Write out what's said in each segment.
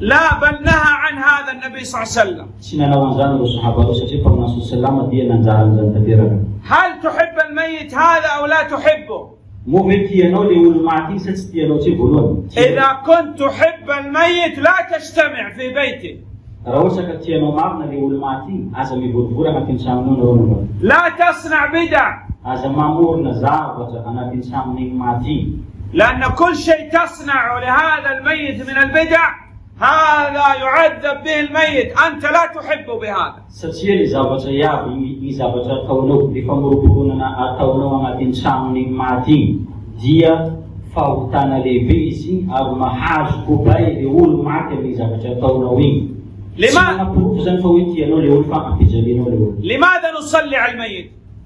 لا بل نهى عن هذا النبي صلى الله عليه وسلم. هل تحب الميت هذا أو لا تحبه؟ إذا كنت تحب الميت لا تجتمع في بيتك لا تصنع بدع لأن كل شيء تصنع لهذا الميت من البدع هذا يعذب به الميت. أنت لا تحب بهذا. لماذا؟ لماذا نصلي على الميت؟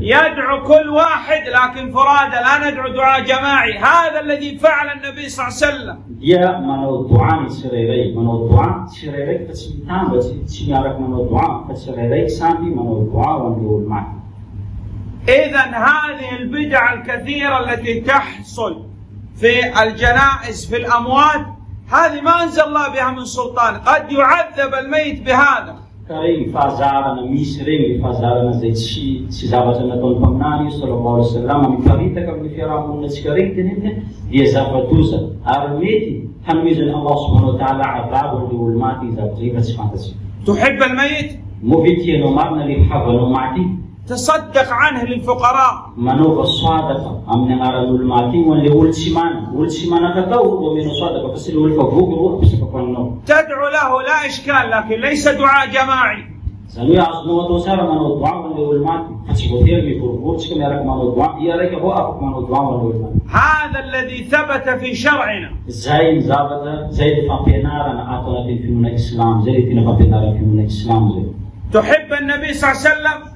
يدعو كل واحد لكن فرادى لا ندعو دعاء جماعي. هذا الذي فعل النبي صلى الله عليه وسلم. Dia. إذا هذه البدع الكثيرة التي تحصل في الجنائز في الأموات هذه ما أنزل الله بها من سلطان. قد يعذب الميت بهذا. Ka regny fahazarana misy regny fahazarana zay tsy tsy zavatra nataon'ny mpaminany sallallahu alaihi wasallam miparitaka amin'ny fiarahamonina tsika regny tenente dia zava-doza ary mety hanomezany Allah subhanahu wa ta'ala adabo le olo maty zavatra io fa tsy fantatsika. تحب الميت Moa ve tianao marina le havanao maty تصدق عنه للفقراء. منو الصادقة أم نعار ذو الماتي واللي هو السمان هو السمان تدعو ومن الصادقة بس اللي هو الفبوك تدعو له لا إشكال لكن ليس دعاء جماعي. سمي أصلا وتوسر من الدعاء واللي هو الماتي بس كثير من فبوك كم يرك من الدعاء. يرك هو أفق من الدعاء واللي هو هذا الذي ثبت في شرعنا. زين زابطة زيد فبينارا أعطنا في من الإسلام زيد فبينارا في من الإسلام تحب النبي صلى الله عليه وسلم؟